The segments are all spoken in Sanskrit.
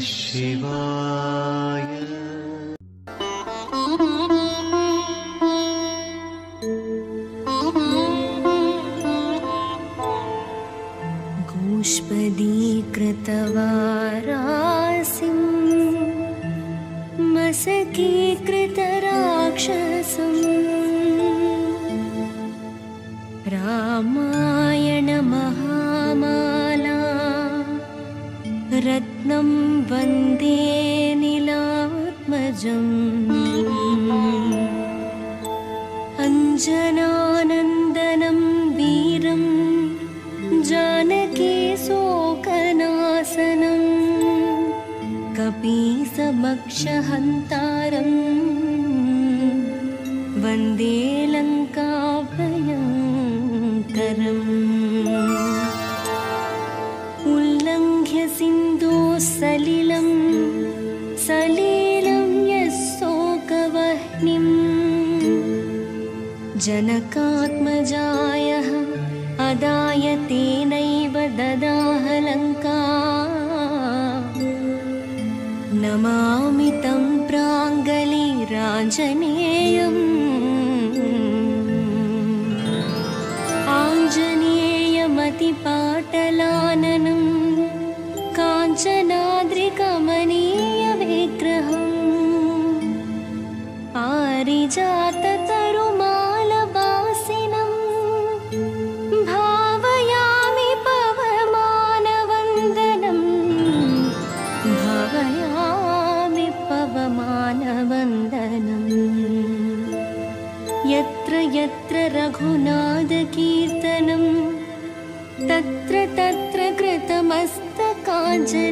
शिवाय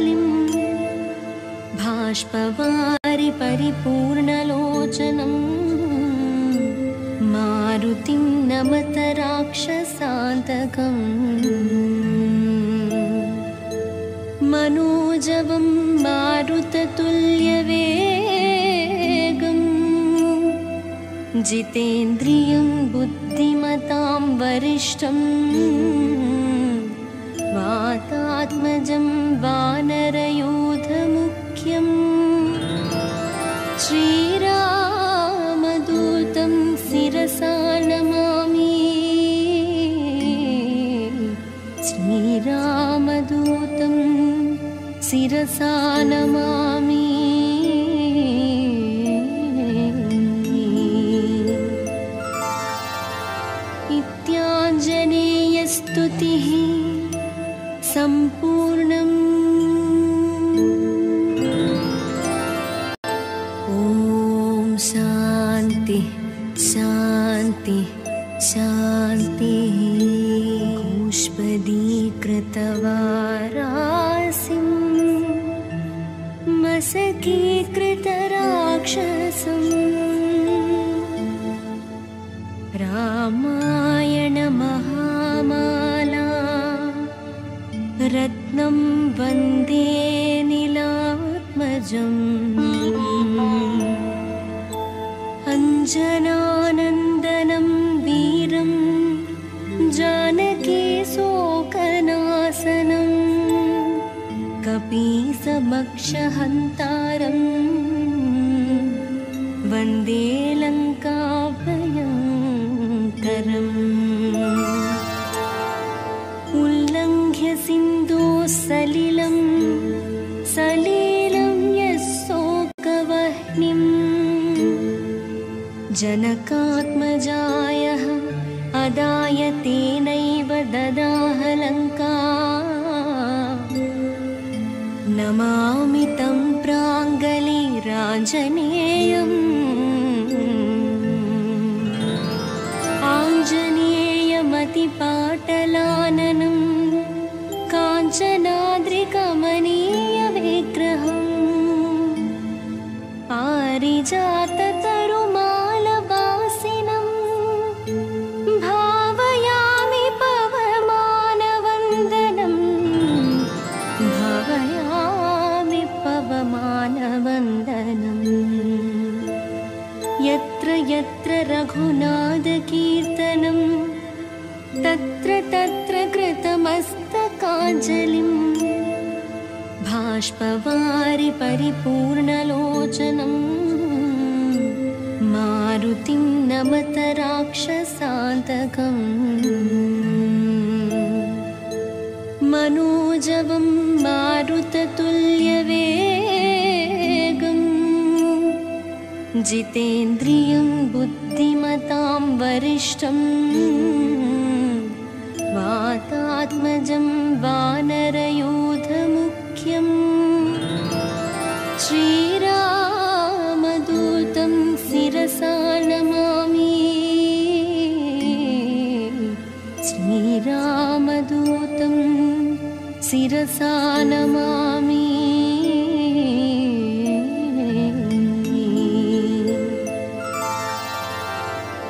कलिं भाष्पवारि परिपूर्णलोचनम्। मारुतिं नमत राक्षसान्तकम् मनोजवं मारुततुल्यवेगम्। जितेन्द्रियं बुद्धिमतां वरिष्ठम्। आत्मजं वानरयोधमुख्यं श्रीरामदूतं शिरसा नमामि श्रीरामदूतं शिरसा नमामि वन्दे लङ्काभयङ्करम् उल्लङ्घ्य सिन्धुसलिलं सलिलं य सोकवह्निं जनकात्मजायः अदाय तेन ആഞ്ജനേയം बाष्पवारि परिपूर्णलोचनम्। मारुतिं नमत राक्षसान्तकम् मनोजवं मारुततुल्यवेगम्। जितेन्द्रियं बुद्धिमतां वरिष्ठम्। वातात्मजं नमामि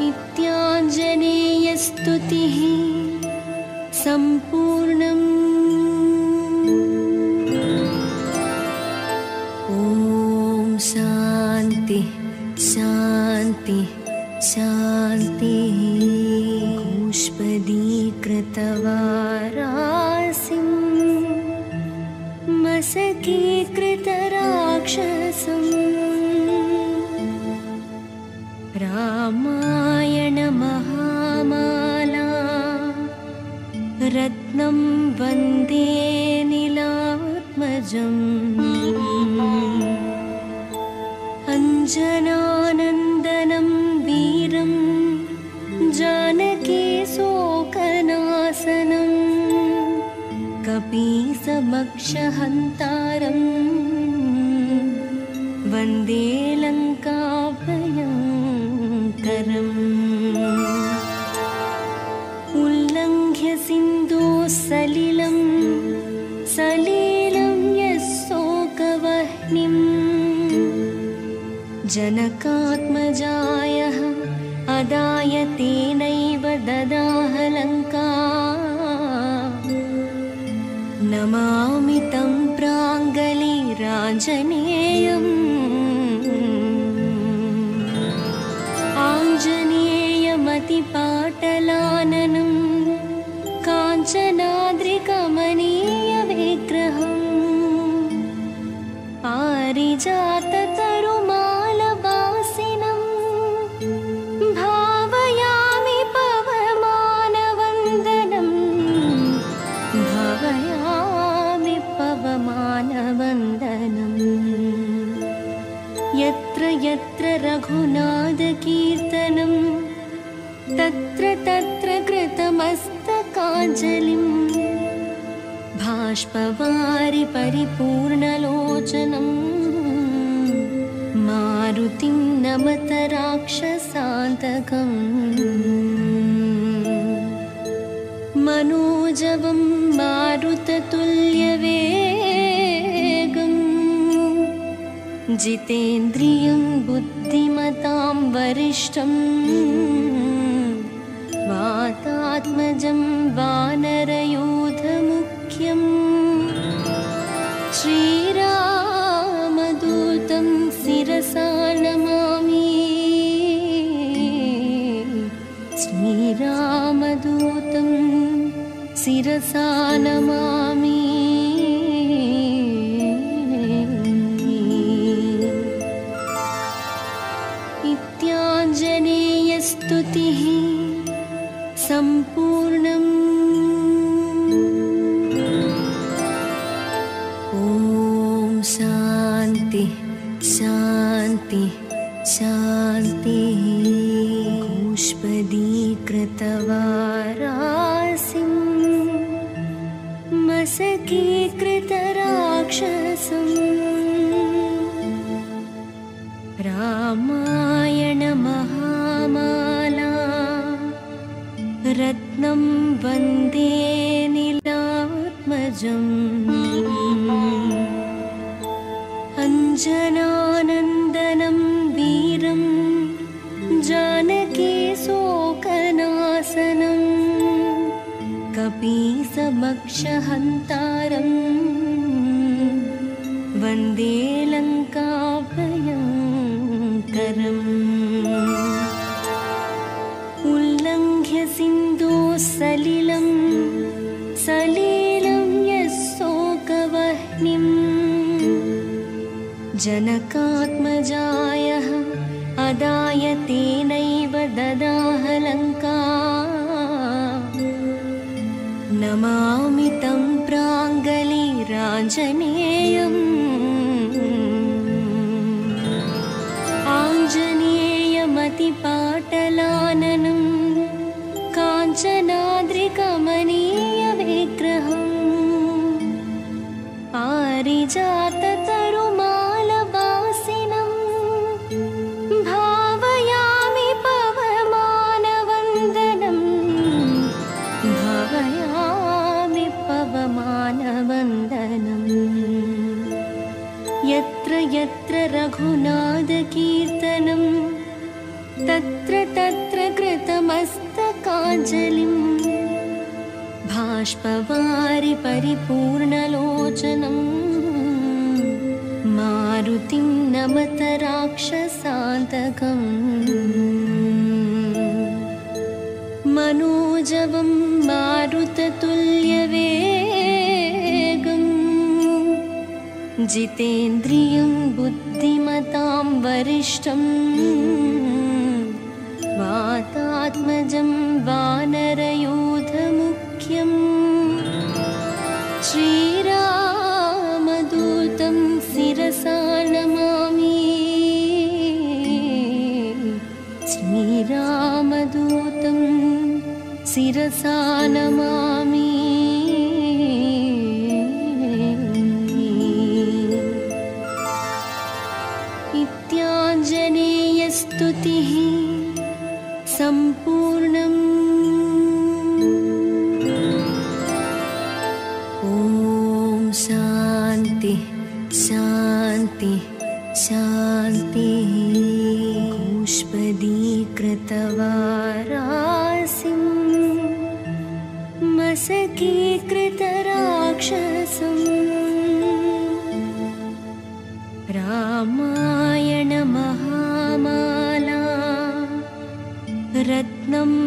इत्याञ्जनेयस्तुतिः सम्पूर्णम्। ॐ शान्ति शान्ति शान्तिः। पुष्पदीकृतवारासिम् रामायणमहामाला रत्नं वन्दे नीलात्मजम्। अञ्जनानन्दनं वीरं जानकी शोकनाशनं कपीसमक्षहन्तारम् वन्दे नमामि तं प्राङ्गलिराञ्जनेयम् भाष्पवारि परिपूर्णलोचनम्। मारुतिं नमत राक्षसान्तकम् मनोजवं मारुततुल्यवेगम्। जितेन्द्रियं बुद्धिमतां वरिष्ठम् वातात्मजं वानरयूथमुख्यम् श्रीरामदूतं शिरसा नमामि। श्रीरामदूतं शिरसा नमामि कपीसमक्षहन्तारम् ङ्गली राजनेयम् आञ्जनेयमतिपाटलाननम् भाष्पवारि परिपूर्णलोचनं मारुतिं नमत राक्षसान्तकम् मनोजवं मारुततुल्यवेगम्। जितेन्द्रियं बुद्धिमतां वरिष्ठं आत्मजं वानरयोधमुख्यं श्रीरामदूतं शिरसा नमामि श्रीरामदूतं शिरसा नमामि ನಮ್ಮ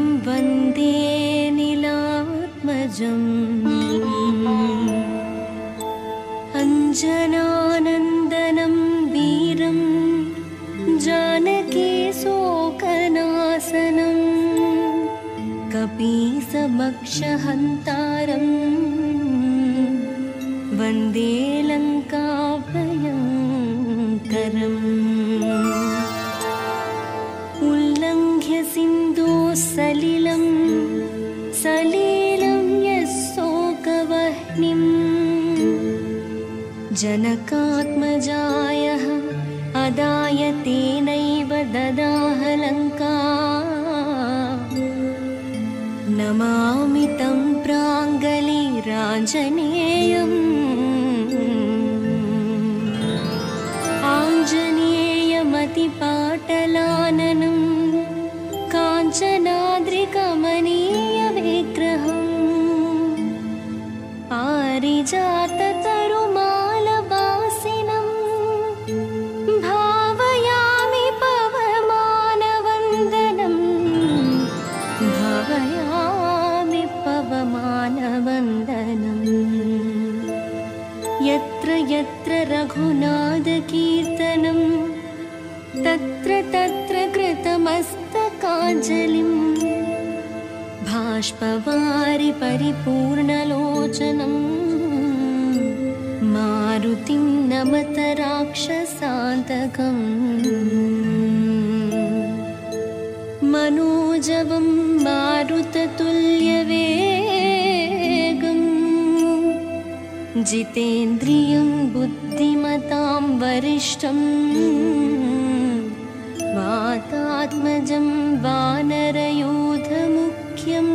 त्मजं वानरयोधमुख्यं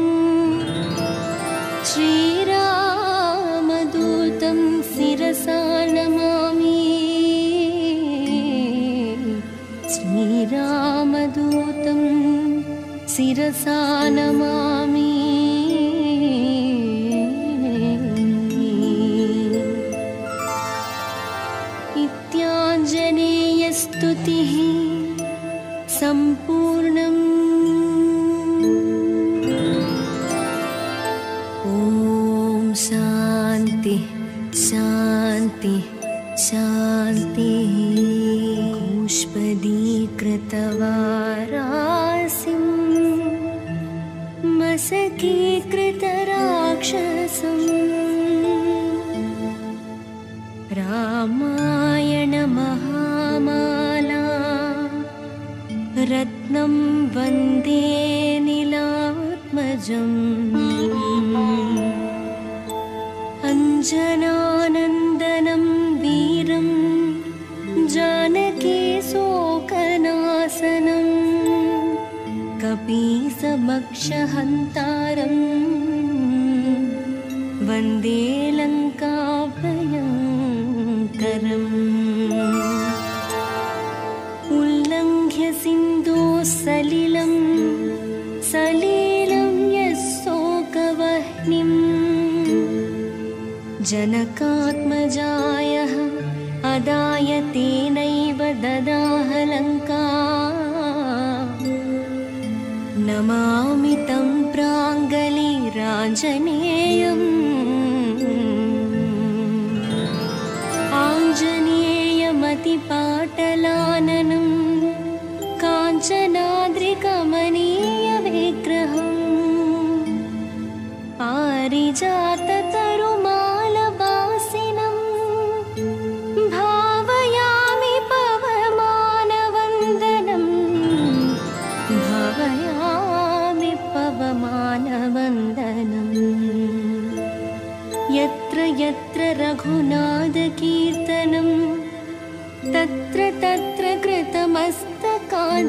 श्रीरामदूतं शिरसा नमामि। श्रीरामदूतं शिरसा नमामि। प्राङ्गलिराञ्जनेयम् आञ्जनेयमतिपाटलाननं काञ्चनाद्रिकमनीयविग्रहम् पारिजाततरुमालवासिनं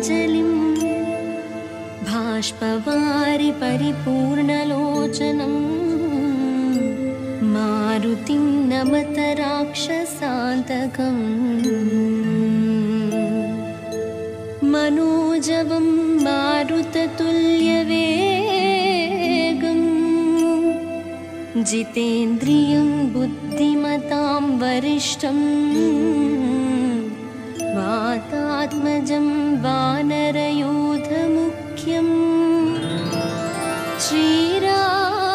कृतमस्तकाञ्जलिम् भाष्पवारि परिपूर्णलोचनं मारुतिं नमत राक्षसान्तकम् मनोजवं मारुततुल्यवेगम्। जितेन्द्रियं बुद्धिमतां वरिष्ठम्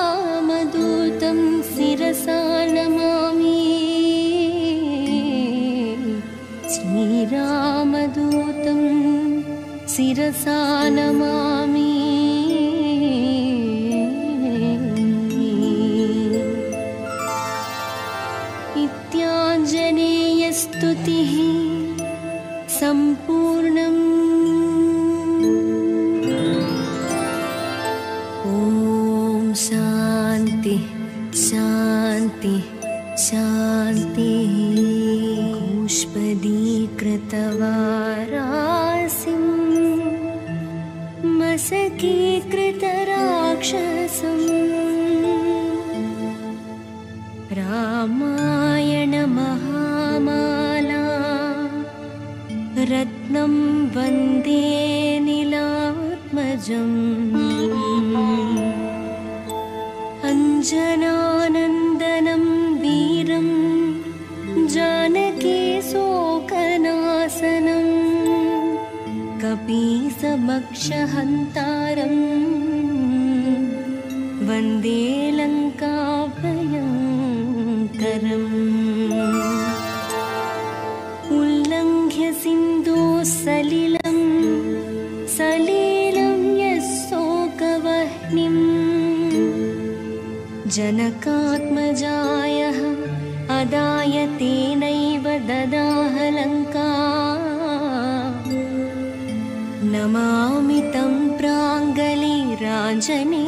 श्रीरामदूतं शिरसा नमामि श्रीरामदूतं शिरसा नमामि अञ्जनानन्दनं वीरं जानकी शोकनाशनं कपीसमक्षहन्तारम् वन्दे लङ्काभयङ्करम् उल्लङ्घ्य सिन्धोः जनकात्मजायः अदाय तेनैव ददाह लङ्का नमामि तं प्राङ्गलिराञ्जनेयम्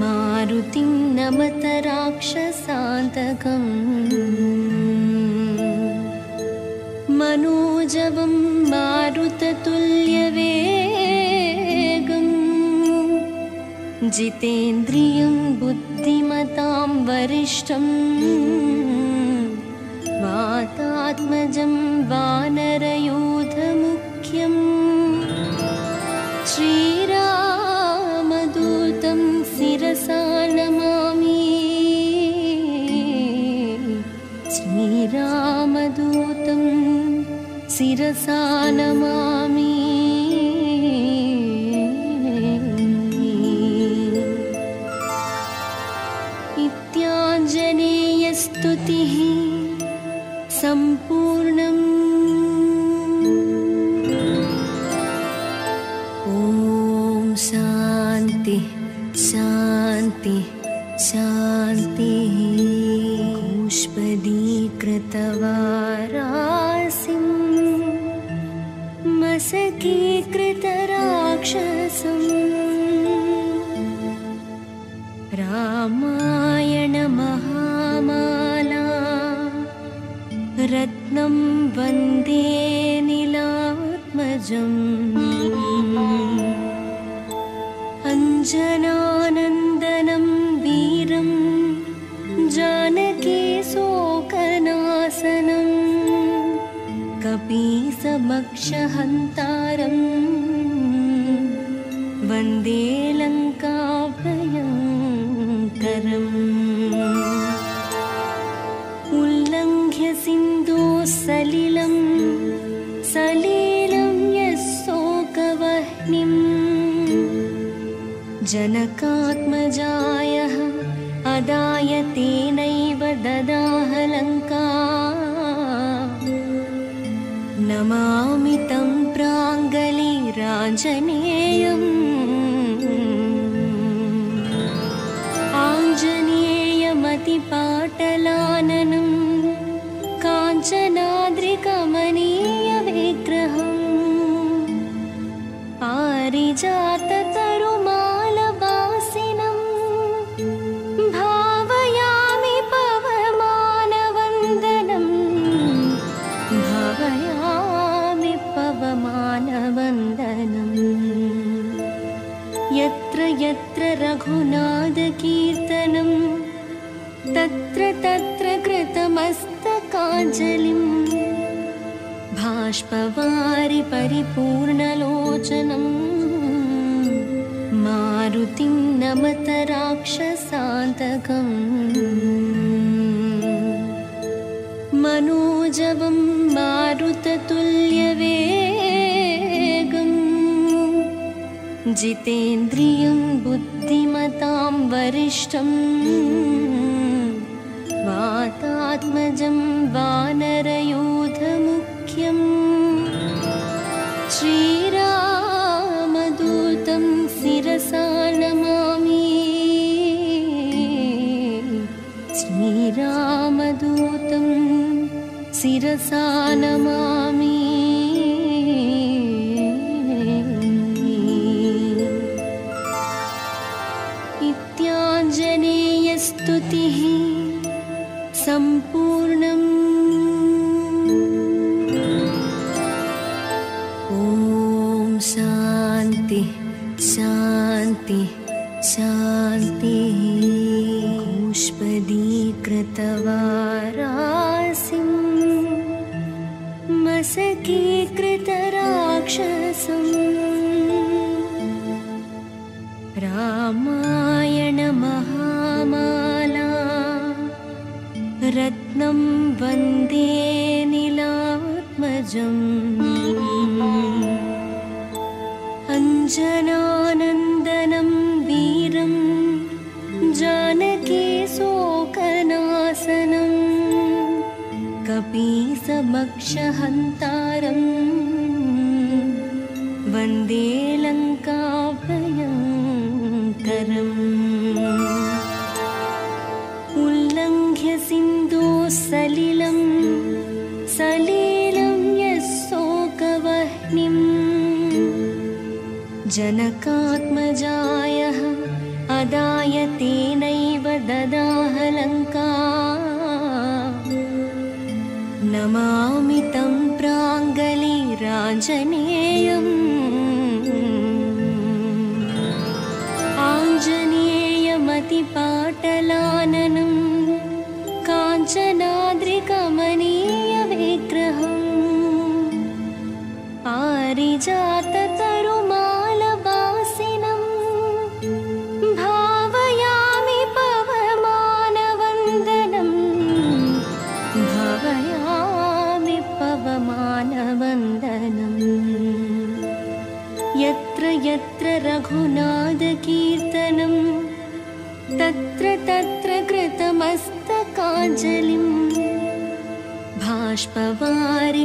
मारुतिं नमतराक्षसाधकम् मनोजवं मारुततुल्यवेगं जितेन्द्रियं बुद्धिमतां वरिष्ठं वातात्मजम् शिरसा नमामि। जितेन्द्रियं बुद्धिमतां वरिष्ठम्। वन्दे लङ्काभयङ्करम् उल्लङ्घ्य सिन्धुसलिलं सलिलं यः शोकवह्निं जनकात्मजायः अदाय तेनैव ददाह आञ्जनेयमतिपाटलाननं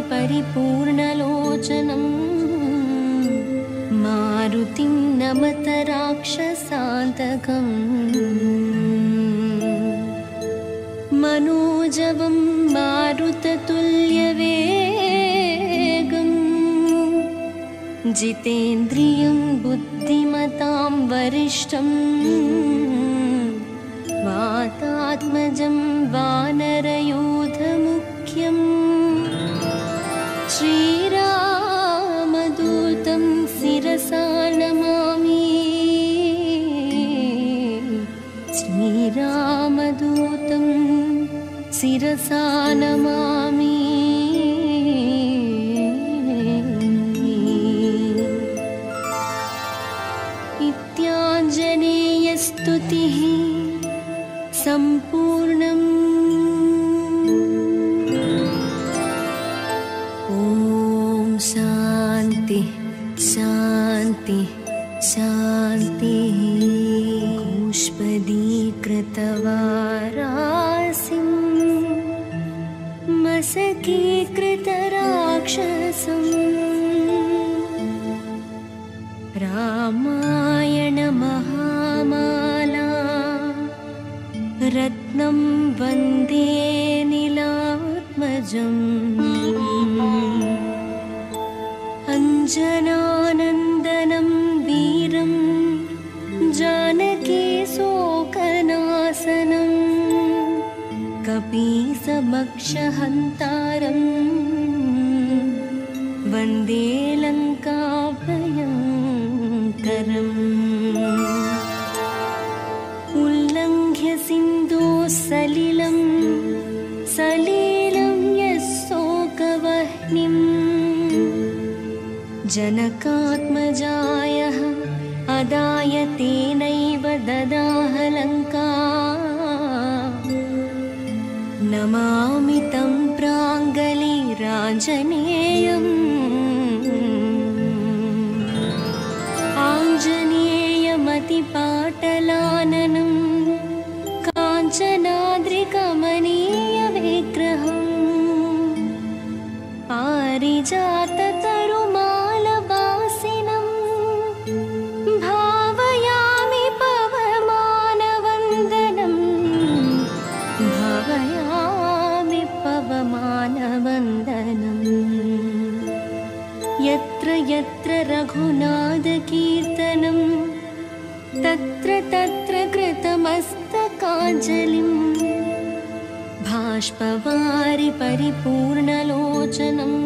परिपूर्णलोचनम्। मारुतिं नमत राक्षसान्तकम्। मनोजवं मारुततुल्यवेगम्। जितेन्द्रियं बुद्धिमतां वरिष्ठम्। वातात्मजं वानरयूथमुख्यम् नमामि इत्याञ्जनेयस्तुतिः सम्पूर्णम् तत्र तत्र कृतमस्तकाञ्जलिम् भाष्पवारि परिपूर्णलोचनम्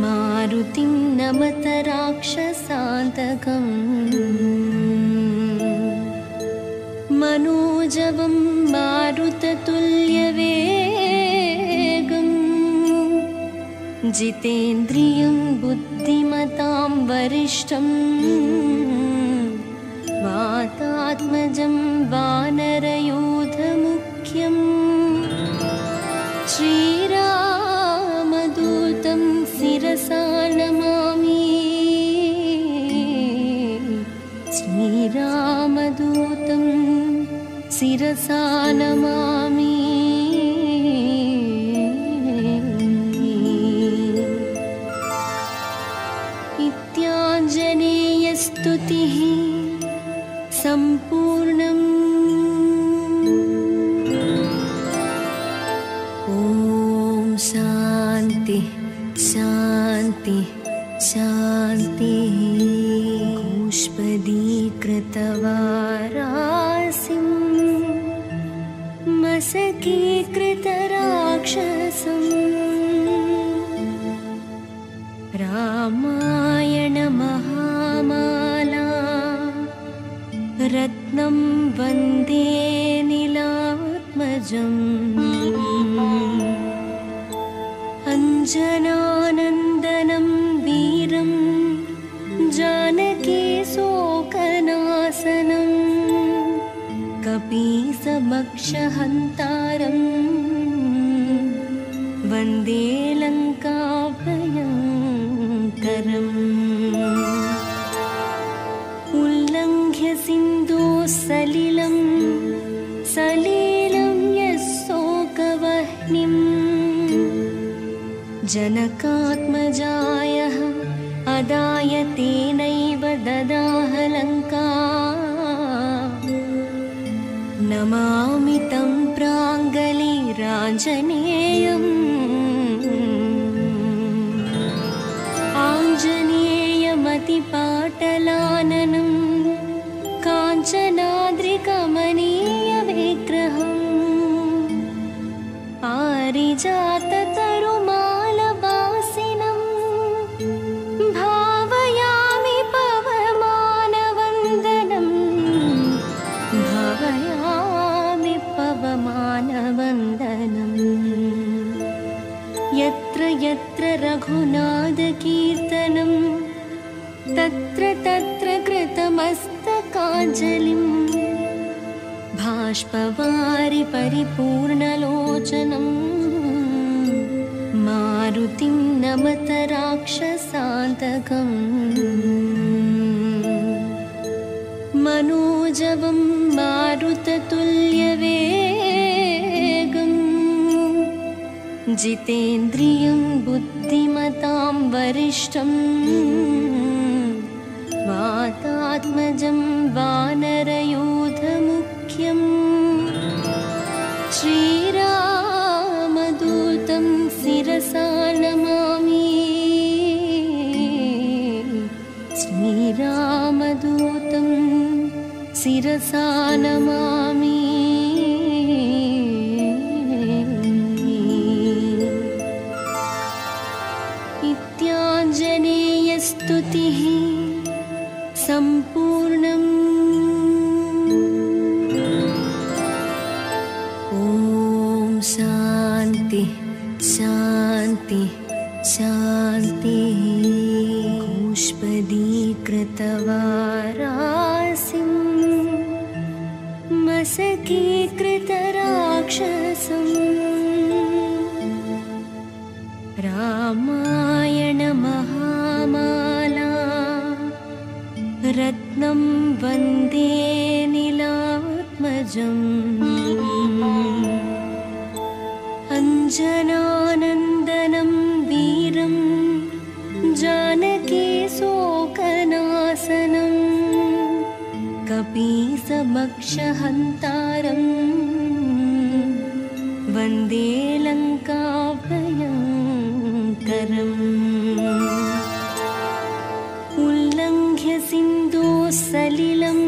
मारुतिं नमत राक्षसान्तकम् मनोजवं मारुततुल्यवेगम् जितेन्द्रियं बुद्धिमतां वरिष्ठम् वातात्मजं वानरयूथमुख्यम्। श्रीरामदूतं शिरसा नमामि। श्रीरामदूतं शिरसा नमामि सलीलं यः शोकवह्निम् जनकात्मजायः अदाय तेनैव ददाह लङ्का नमामि तं प्राङ्गलिराञ्जनेयम् आञ्जनेयमतिपाटलाननं भाष्पवारि परिपूर्णलोचनम् मारुतिं नमत राक्षसान्तकम् मनोजवं मारुततुल्यवेगम्। जितेन्द्रियं बुद्धिमतां वरिष्ठम्। वातात्मजं शिरसा नमामि इत्याञ्जनेयस्तुतिः सम्पूर्णम्। ॐ शान्ति शान्ति शान्तिः। पुष्पदीकृतवारासिं रामायणमहामाला रत्नं वन्दे नीलात्मजम्। अञ्जनानन्दनं वीरं जानकी शोकनाशनम् कपीसमक्षहन्तारम् वन्दे लङ्काभयङ्करम्। उल्लङ्घ्य सिन्धो सलिलं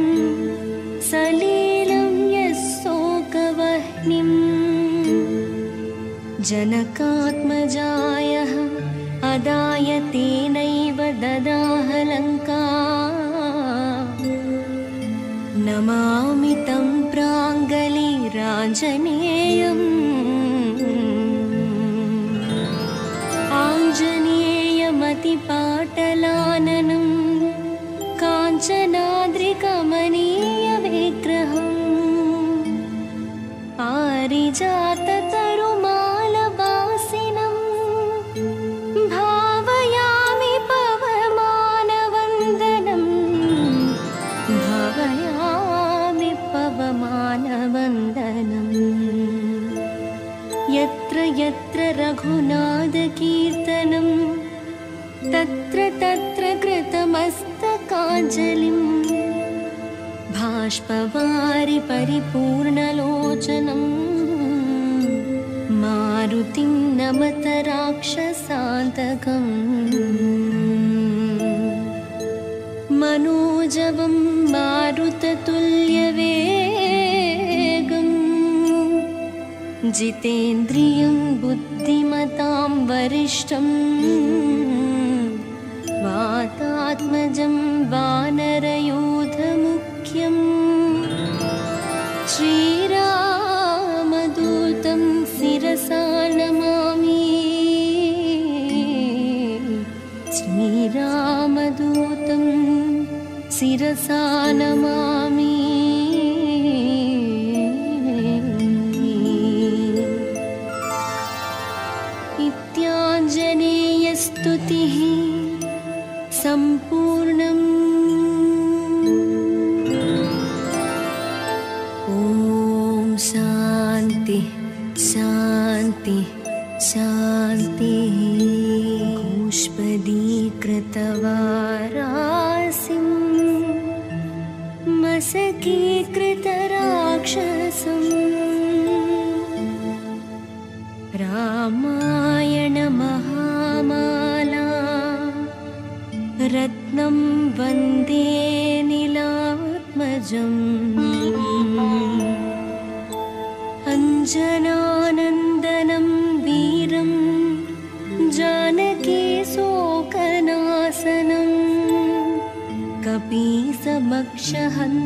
सलीलं यः शोकवह्निम् जनकात्मजायः अदाय तेनैव ददाह लङ्का। नमामि तं प्राङ्गलिराञ्जनेयम् आञ्जनेयमतिपाटलाननं परिपूर्णलोचनम्। मारुतिं नमत राक्षसान्तकम्। मनोजवं मारुततुल्यवेगम्। जितेन्द्रियं बुद्धिमतां वरिष्ठम्। वातात्मजं वानरयूथमुख्यम् श्रीरामदूतं शिरसा नमामि। श्रीरामदूतं शिरसा नमामि कपीसमक्षहन्तारम्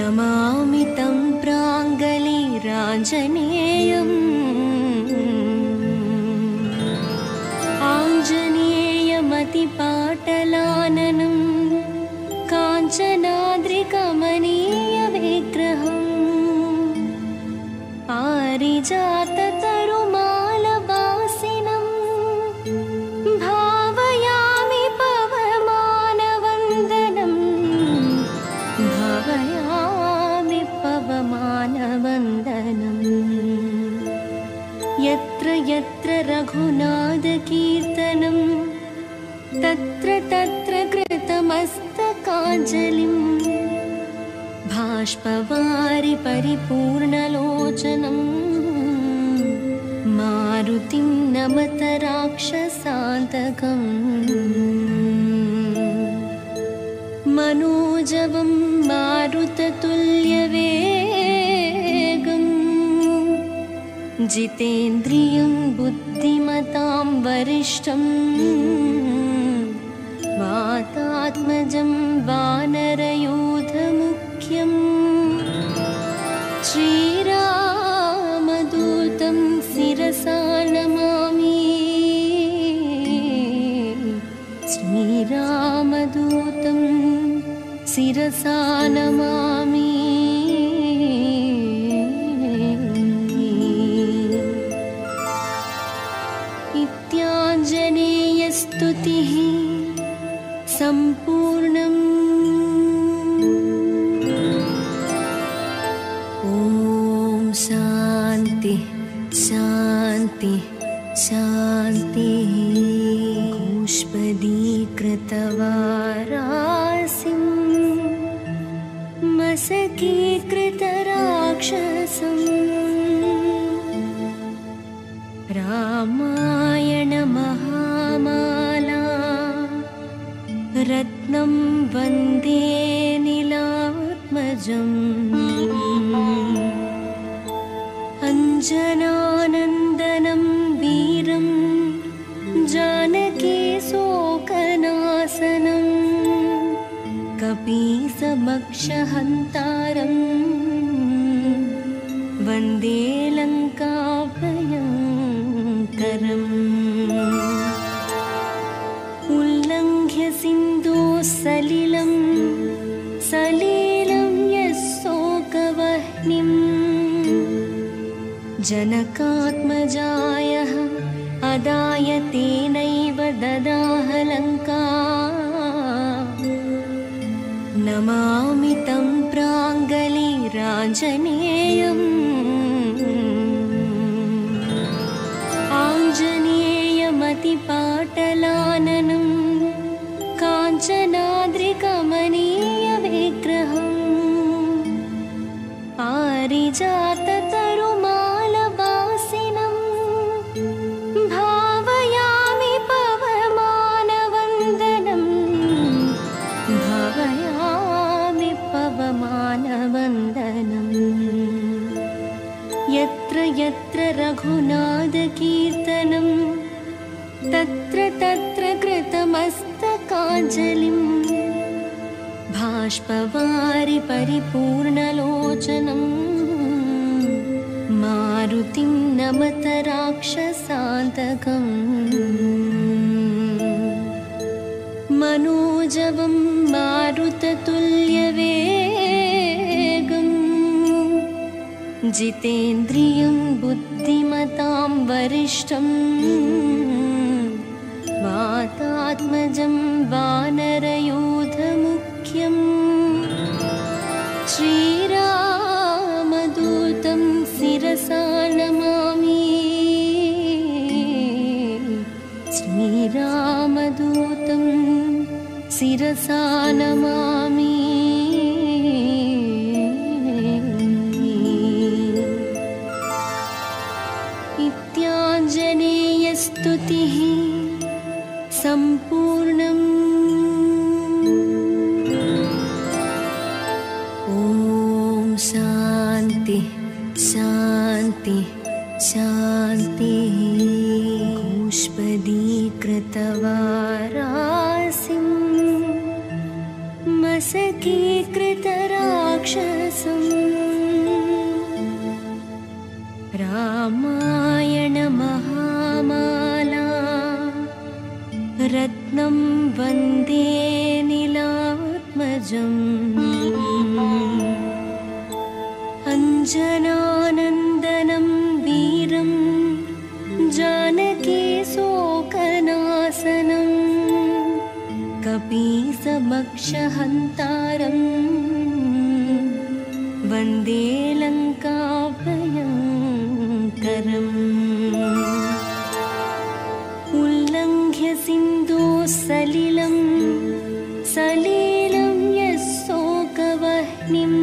नमामि तं प्राङ्गलिराञ्जनेयम्। आञ्जनेयमतिपाटलाननं कृतमस्तकाञ्जलिम् भाष्पवारि परिपूर्णलोचनम् मारुतिं नमत राक्षसान्तकम् मनोजवं मारुततुल्यवेगम् जितेन्द्रियं बुद्धिमतां वरिष्ठम् वातात्मजं श्रीरामदूतं शिरसा नमामि। श्रीरामदूतं शिरसा नमामि मसकीकृतराक्षसम् रामायणमहामाला रत्नं वन्दे नीलात्मजम्। अञ्जनानन्दनं वीरं जानकी शोकनाशनम् कपीसमक्षहन्तारम् जनकात्मजायः अदाय तेनैव ददाह लङ्का नमामि तं प्राङ्गलिराञ्जनेयम् आञ्जनेयमतिपाटलाननं भाष्पवारि परिपूर्णलोचनम्। मारुतिं नमत राक्षसान्तकम्। मनोजवं मारुततुल्यवेगम्। जितेन्द्रियं बुद्धिमतां वरिष्ठम्। वातात्मजं वानरयूथमुख्यम् शिरसा वन्दे लङ्काभयङ्करम् उल्लङ्घ्य सिन्धोः सलिलं यः शोकवह्निम्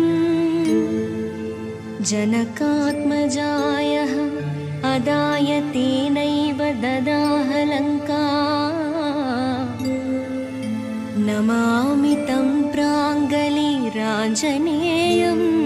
जनकात्मजायः तं प्राङ्गलिराञ्जनेयम्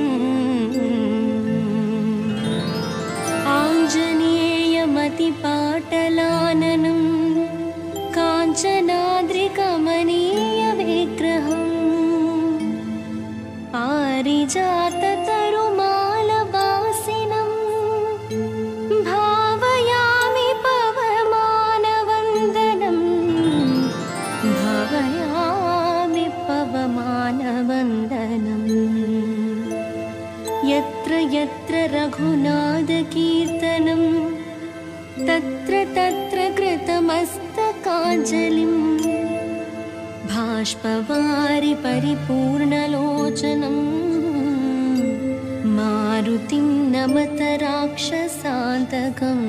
भाष्पवारि परिपूर्णलोचनम् मारुतिं नमत राक्षसान्तकम्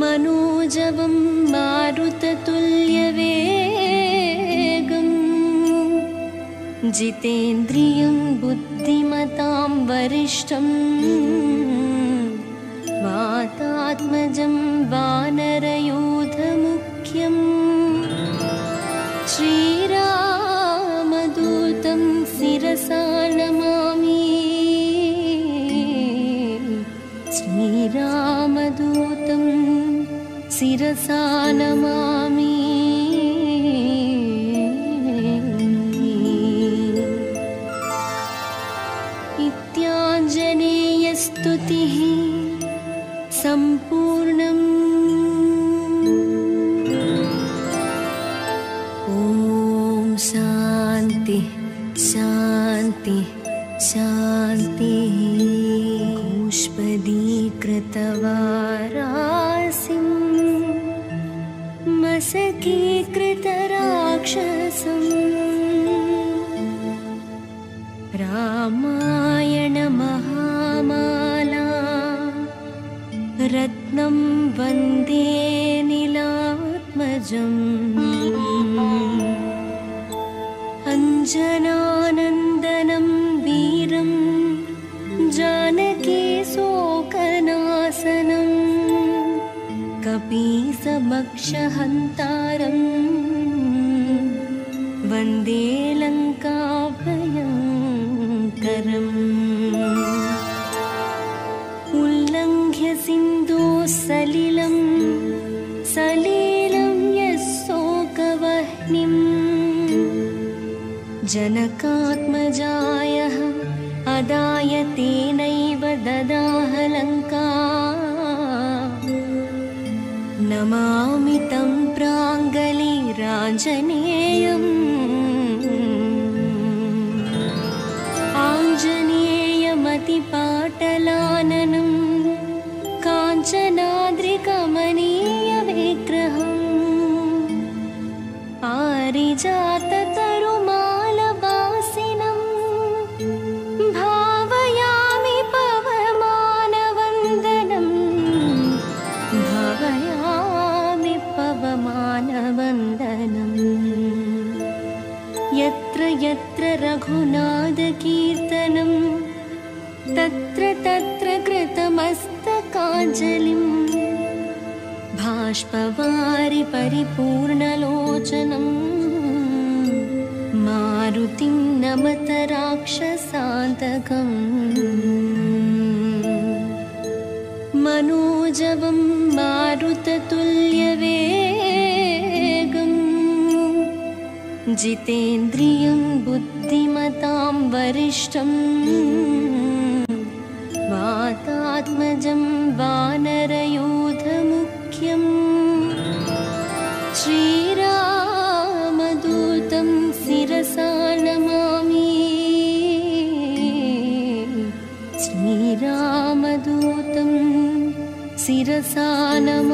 मनोजवं मारुततुल्यवेगम् जितेन्द्रियं बुद्धिमतां वरिष्ठम् वातात्मजं वानरयूथमुख्यम् श्रीरामदूतं शिरसा नमामि। श्रीरामदूतं शिरसा नमामि अञ्जनानन्दनं शोकनासनं कपीसमक्षहन्तारम् वन्दे लङ्काभयङ्करम् उल्लङ्घ्य सिन्धुसलि जनकात्मजायः अदाय तेनैव ददा लङ्का नमामितं प्राङ्गली राजने पूर्णलोचनं मारुतिं नमत राक्षसान्तकम् मनोजवं मारुततुल्यवेगम्। जितेन्द्रियं बुद्धिमतां वरिष्ठम्। रसानम्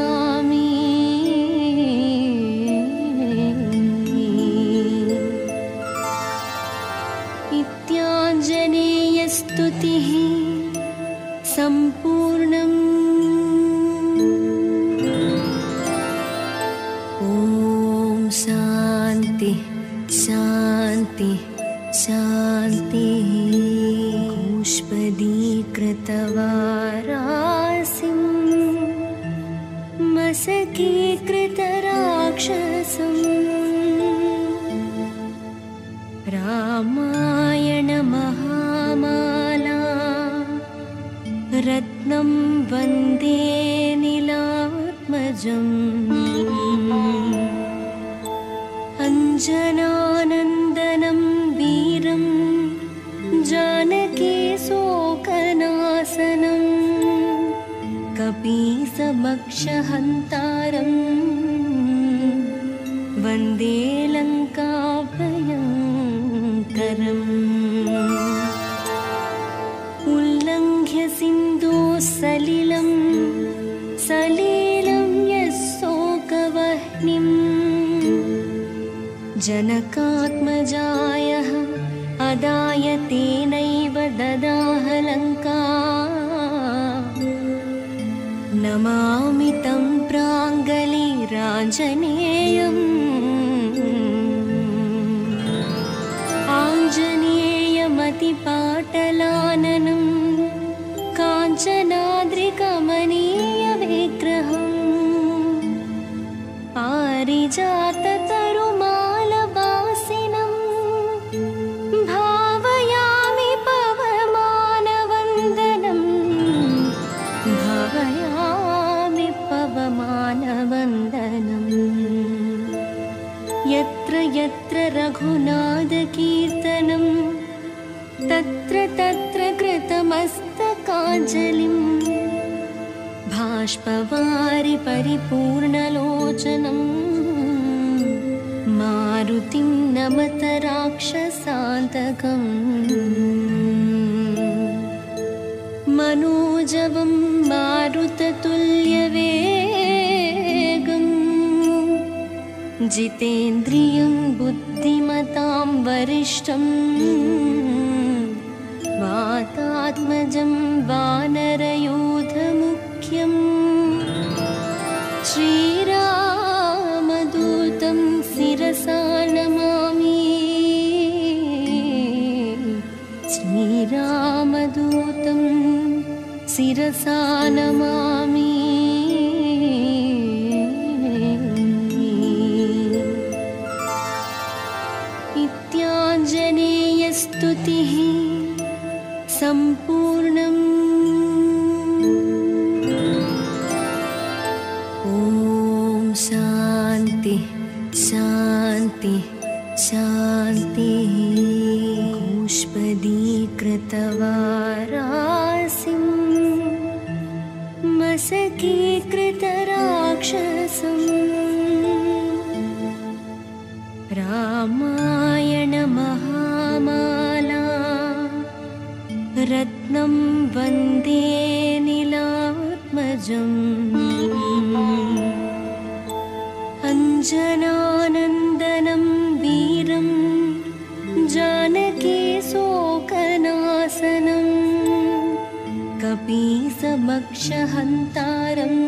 कपीसमक्षहन्तारम्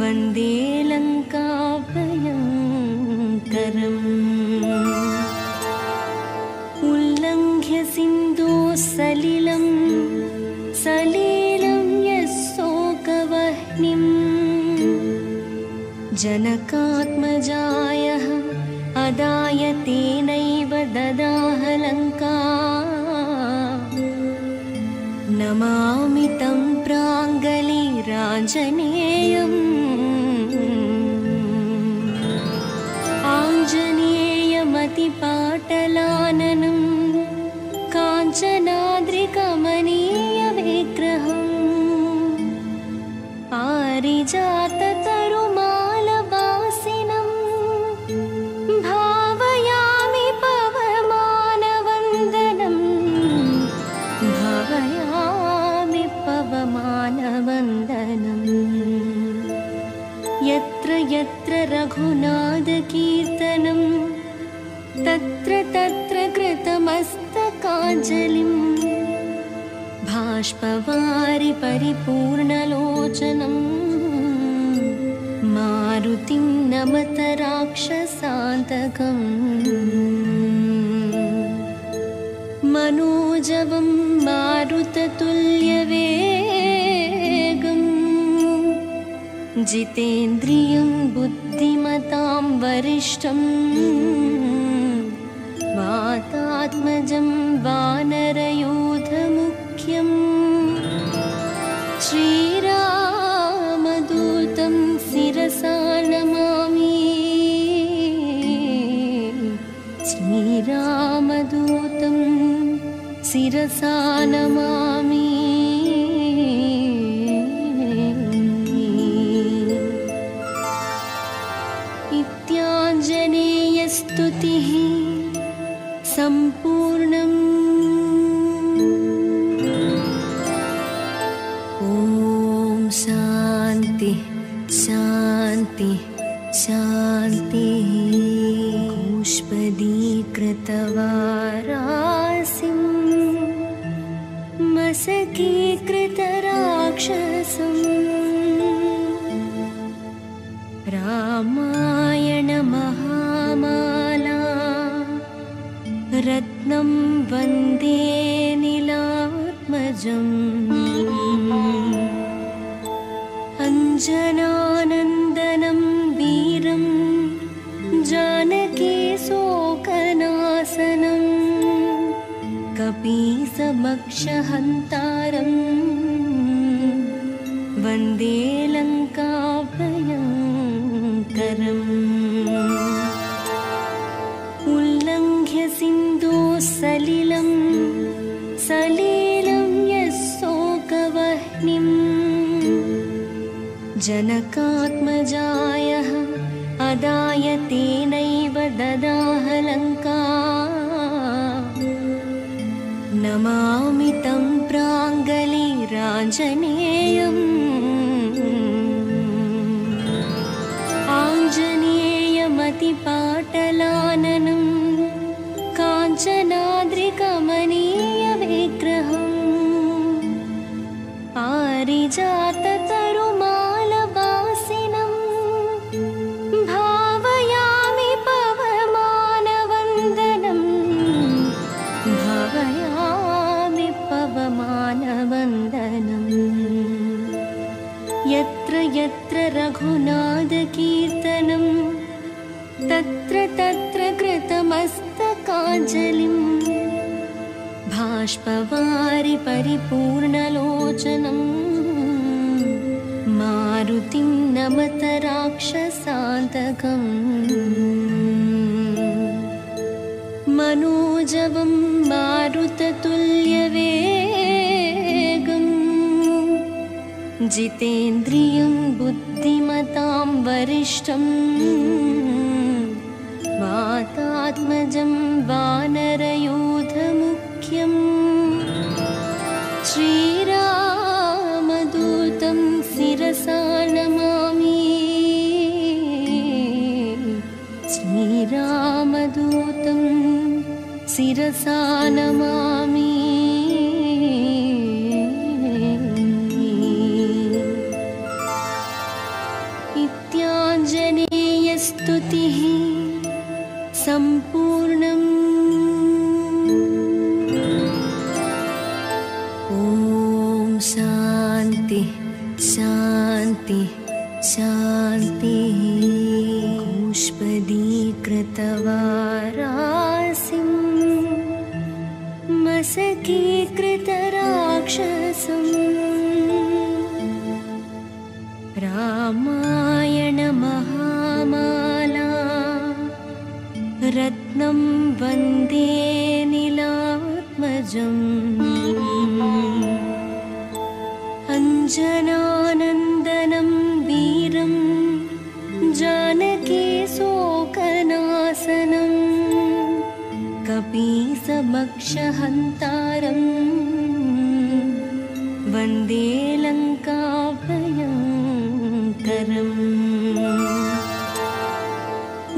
वन्दे लङ्काभयङ्करम्। उल्लङ्घ्य सिन्धोः सलिलं यः शोकवह्निम् जनकात्मजायः अदाय तेनैव प्राङ्गलिराञ्जनेयम् कृतमस्तकाञ्जलिम् भाष्पवारि परिपूर्णलोचनम्। मारुतिं नमत राक्षसान्तकम् मनोजवं मारुततुल्यवेगम्। जितेन्द्रियं बुद्धिमतां वरिष्ठम्। वातात्मजं वानरयूथमुख्यम् श्रीरामदूतं शिरसा नमामि। श्रीरामदूतं शिरसा नमामि रघुनाथकीर्तनं तत्र तत्र कृतमस्तकाञ्जलिम् भाष्पवारि परिपूर्णलोचनम् मारुतिं नमत राक्षसान्तकम् मनोजवं मारुततुल्यवेगम् जितेन्द्रियं बुद्धिमतां वरिष्ठम् वातात्मजं वानरयूथमुख्यम् श्रीरामदूतं शिरसा नमामि। श्रीरामदूतं शिरसा नमामि कपीसमक्षहन्तारं वन्दे लङ्काभयङ्करम्।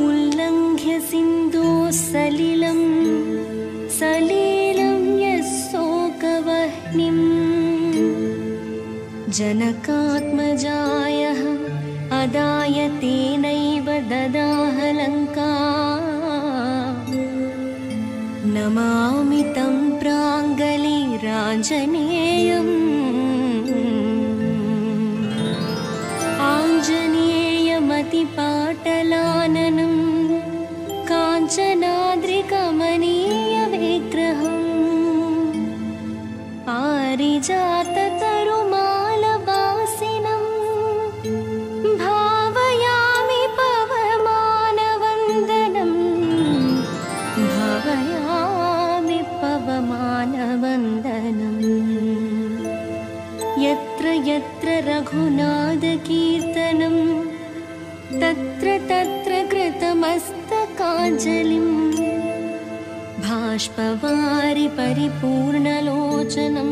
उल्लङ्घ्य सिन्धोः सलिलं सलीलं यः शोकवह्निम् जनकात्मजायः अदाय तेनैव ददाह लङ्का नमामि तं प्राङ्गलिराञ्जनेयम् आञ्जनेयमतिपाटलाननं काञ्चनाद्रिकमनीयविग्रहम् कृतमस्तकाञ्जलिम् भाष्पवारि परिपूर्णलोचनं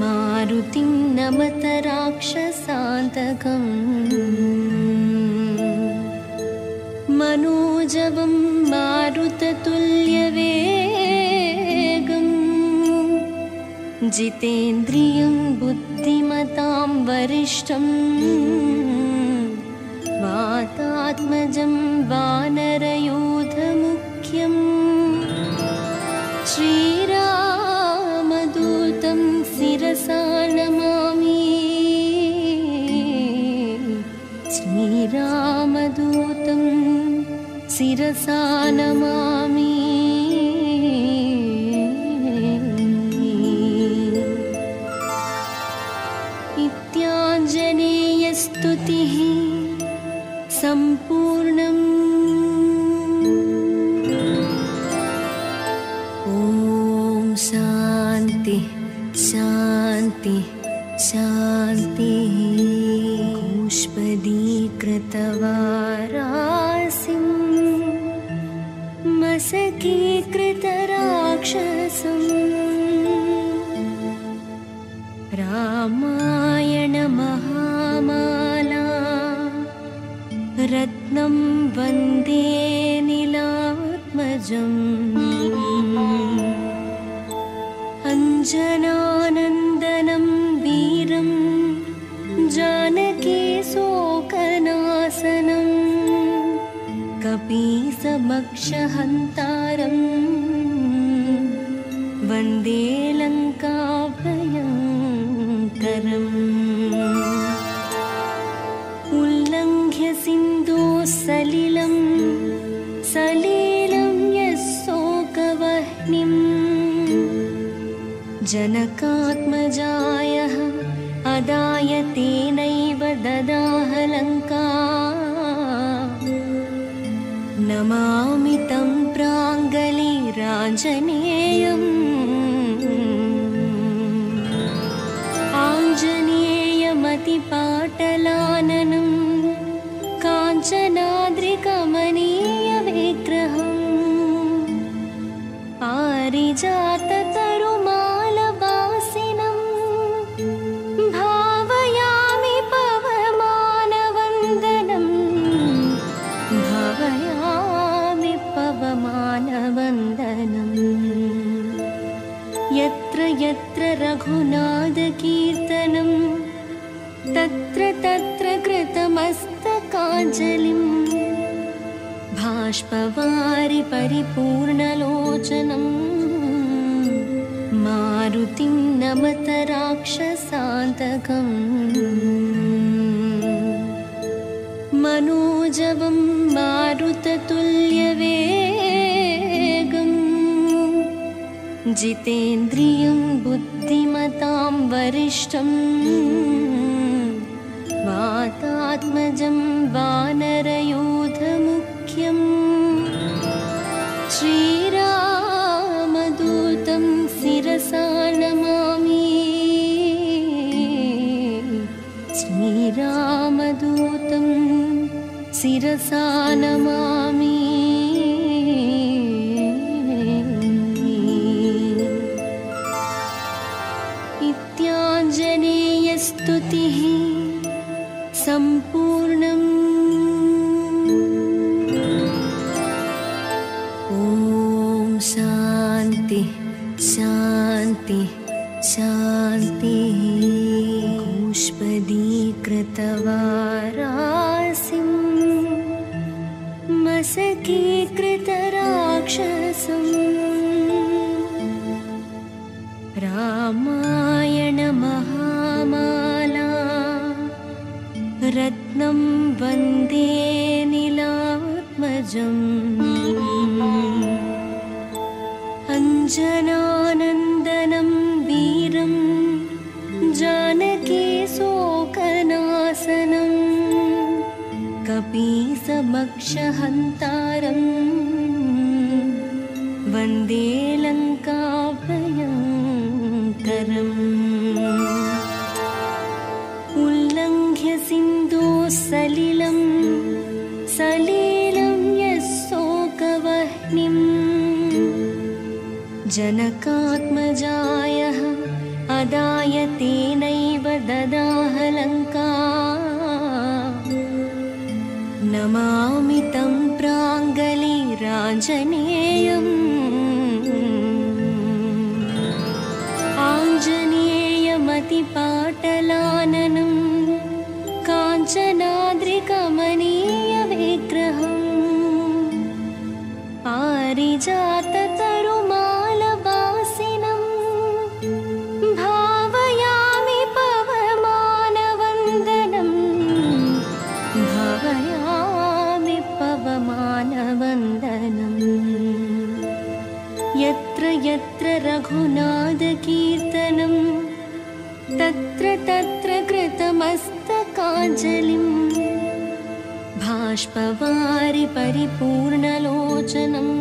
मारुतिं नमत राक्षसान्तकम् मनोजवं मारुततुल्यवेगम्। जितेन्द्रियं बुद्धिमतां वरिष्ठम् वातात्मजं वानरयूथमुख्यम् श्रीरामदूतं शिरसा नमामि श्रीरामदूतं शिरसा नमामि मारुतिं नमत राक्षसान्तकम् मनोजवं मारुततुल्यवेगम्। जितेन्द्रियं बुद्धिमतां वरिष्ठम्। वातात्मजं वानरयूथमुख्यम् शिरसा नमामि तं प्राङ्गलिराञ्जनेयम् आञ्जनेयमतिपाटलाननं भाष्पवारि परिपूर्णलोचनम्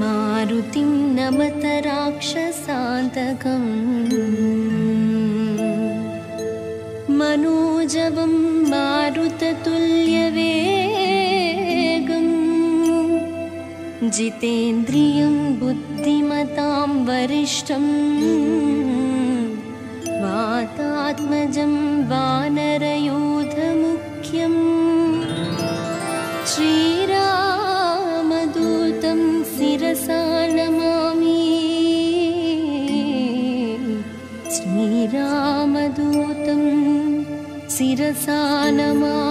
मारुतिं नमत राक्षसान्तकम् मनोजवं मारुततुल्यवेगम्। जितेन्द्रियं बुद्धिमतां वरिष्ठम् श्रीरामदूतं शिरसा नमामि श्रीरामदूतं शिरसा नमामि